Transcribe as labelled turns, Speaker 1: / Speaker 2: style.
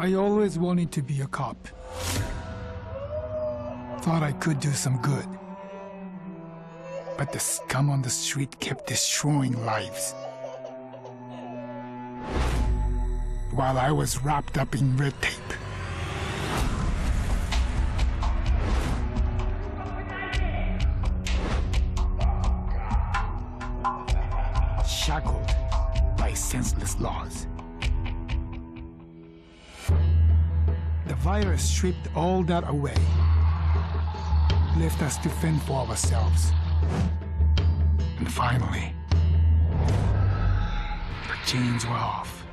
Speaker 1: I always wanted to be a cop. Thought I could do some good. But the scum on the street kept destroying lives. While I was wrapped up in red tape. Shackled by senseless laws. Virus stripped all that away, left us to fend for ourselves. And finally, the chains were off.